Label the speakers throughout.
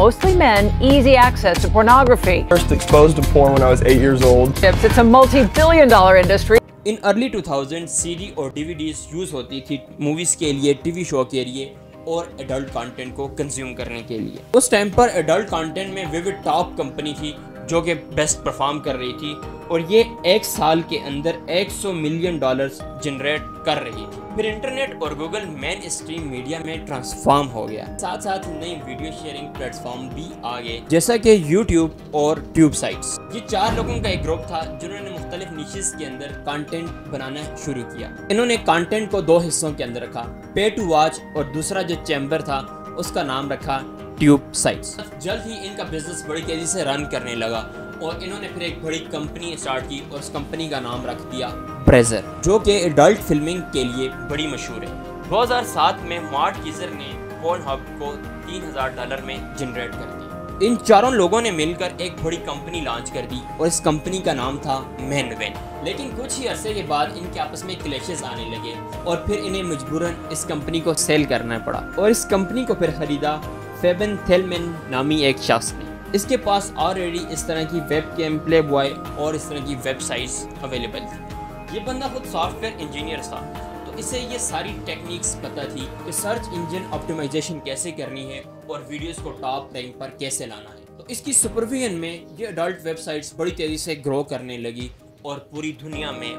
Speaker 1: mostly men, easy access to pornography.
Speaker 2: First exposed to porn when I was eight years old.
Speaker 1: It's a multi billion dollar industry.
Speaker 3: In early 2000 CD और DVDs use होती थी movies के लिए TV show के लिए और adult content को consume करने के लिए उस टाइम पर एडल्ट कंटेंट में विविड टॉप कंपनी थी जो कि बेस्ट परफॉर्म कर रही थी और ये एक साल के अंदर 100 मिलियन डॉलर्स जनरेट कर रही थी। फिर इंटरनेट और गूगल मेन स्ट्रीम मीडिया में ट्रांसफॉर्म हो गया। साथ साथ नई वीडियो शेयरिंग प्लेटफॉर्म भी आ गए, जैसा कि यूट्यूब और ट्यूब साइट्स ये चार लोगों का एक ग्रुप था, जिन्होंने मुख्तलिफ़ निशेस के अंदर कंटेंट बनाना शुरू किया। इन्होंने कंटेंट को दो हिस्सों के अंदर रखा पे टू वॉच और दूसरा जो चैम्बर था, उसका नाम रखा ट्यूब साइट्स जल्द ही इनका बिज़नेस बड़ी तेज़ी से रन करने लगा और इन्होंने फिर एक बड़ी कंपनी स्टार्ट की और उस कंपनी का नाम रख दिया ब्रेजर जो कि एडल्ट फिल्मिंग के लिए बड़ी मशहूर है। 2007 में मार्ट गीजर ने पोर्न हब को 3000 डॉलर में जनरेट कर दिया इन चारों लोगों ने मिलकर एक बड़ी कंपनी लॉन्च कर दी और इस कंपनी का नाम था मैनवेन लेकिन कुछ ही अरसे के बाद इनके आपस में क्लेशेस आने लगे और फिर इन्हें मजबूरन इस कंपनी को सेल करना पड़ा और इस कंपनी को फिर खरीदा फेबन थेलमैन नामी एक शख्स ने इसके पास ऑलरेडी इस तरह की वेब कैम प्ले बॉय और इस तरह की वेबसाइट्स अवेलेबल थी। ये बंदा खुद सॉफ्टवेयर इंजीनियर था। तो इसे ये सारी टेक्निक्स पता थी कि सर्च इंजन ऑप्टिमाइजेशन कैसे करनी है और वीडियोस को टॉप रैंक पर कैसे लाना है। तो इसकी सुपरविजन में ये अडल्ट वेबसाइट्स बड़ी तेज़ी से ग्रो करने लगी और पूरी दुनिया में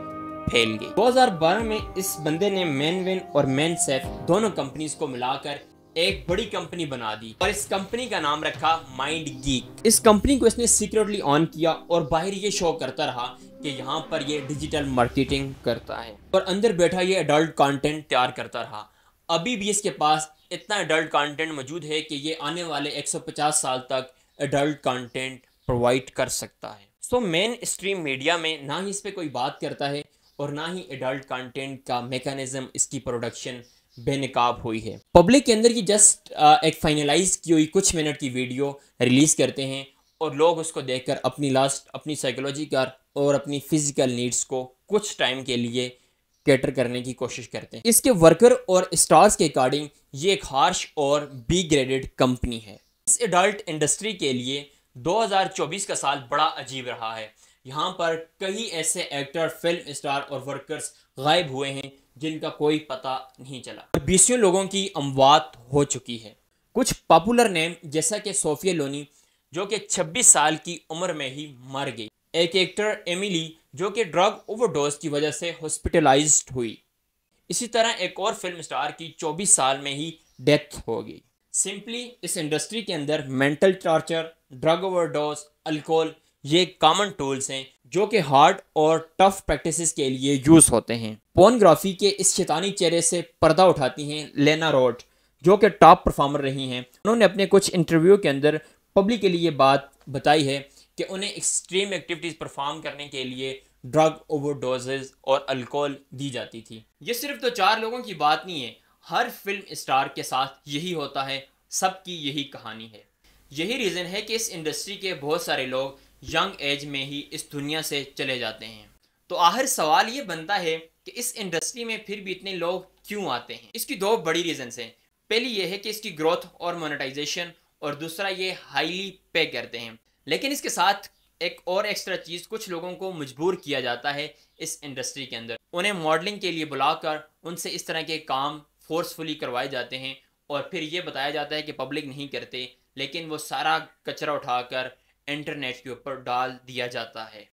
Speaker 3: फैल गई। 2012 में इस बंदे ने मैनवेन और मैन दोनों कंपनीज़ को मिलाकर एक बड़ी कंपनी बना दी और इस कंपनी का नाम रखा माइंड गीक। इस कंपनी को इसने सीक्रेटली ऑन किया और बाहर ये शो करता रहा कि यहाँ पर ये डिजिटल मार्केटिंग करता है। और अंदर बैठा ये अडल्ट कंटेंट तैयार करता रहा। अभी भी इसके पास इतना अडल्ट कंटेंट मौजूद है कि ये आने वाले 150 साल तक अडल्ट कंटेंट प्रोवाइड कर सकता है। सो मेन स्ट्रीम मीडिया में ना ही इस पर कोई बात करता है और ना ही एडल्ट कंटेंट का मेकानिज़म इसकी प्रोडक्शन बेनकाब हुई है। पब्लिक के अंदर की जस्ट एक फाइनलाइज की हुई कुछ मिनट की वीडियो रिलीज़ करते हैं और लोग उसको देखकर अपनी लास्ट अपनी साइकोलॉजिकल और अपनी फ़िज़िकल नीड्स को कुछ टाइम के लिए कैटर करने की कोशिश करते हैं। इसके वर्कर और स्टार्स के अकॉर्डिंग ये एक हार्श और बी ग्रेडेड कंपनी है। इस एडल्ट इंडस्ट्री के लिए 2024 का साल बड़ा अजीब रहा है। यहाँ पर कई ऐसे एक्टर फ़िल्म स्टार और वर्कर्स गायब हुए हैं, जिनका कोई पता नहीं चला। बीसियों लोगों की अमवात हो चुकी है। कुछ पॉपुलर नेम जैसा कि सोफिया लोनी जो कि 26 साल की उम्र में ही मर गई। एक एक्टर एमिली जो कि ड्रग ओवरडोज की वजह से हॉस्पिटलाइज्ड हुई। इसी तरह एक और फ़िल्म स्टार की 24 साल में ही डेथ हो गई। सिंपली इस इंडस्ट्री के अंदर mental torture drug overdose alcohol ये कॉमन टूल्स हैं, जो कि हार्ड और टफ प्रैक्टिसेस के लिए यूज़ होते हैं। पोनग्राफी के इस शैतानी चेहरे से पर्दा उठाती हैं लेना रोड जो कि टॉप परफॉर्मर रही हैं। उन्होंने अपने कुछ इंटरव्यू के अंदर पब्लिक के लिए बात बताई है कि उन्हें एक्सट्रीम एक्टिविटीज़ परफॉर्म करने के लिए ड्रग ओवरडोजेज और अल्कोहल दी जाती थी। ये सिर्फ़ तो चार लोगों की बात नहीं है, हर फ़िल्म स्टार के साथ यही होता है, सबकी यही कहानी है। यही रीज़न है कि इस इंडस्ट्री के बहुत सारे लोग यंग एज में ही इस दुनिया से चले जाते हैं। तो आखिर सवाल ये बनता है कि इस इंडस्ट्री में फिर भी इतने लोग क्यों आते हैं? इसकी दो बड़ी रीजंस हैं। पहली ये है कि इसकी ग्रोथ और मोनेटाइजेशन और दूसरा ये हाईली पे करते हैं। लेकिन इसके साथ एक और एक्स्ट्रा चीज़ कुछ लोगों को मजबूर किया जाता है इस इंडस्ट्री के अंदर। उन्हें मॉडलिंग के लिए बुलाकर उनसे इस तरह के काम फोर्सफुली करवाए जाते हैं और फिर ये बताया जाता है कि पब्लिक नहीं करते, लेकिन वो सारा कचरा उठाकर इंटरनेट के ऊपर डाल दिया जाता है।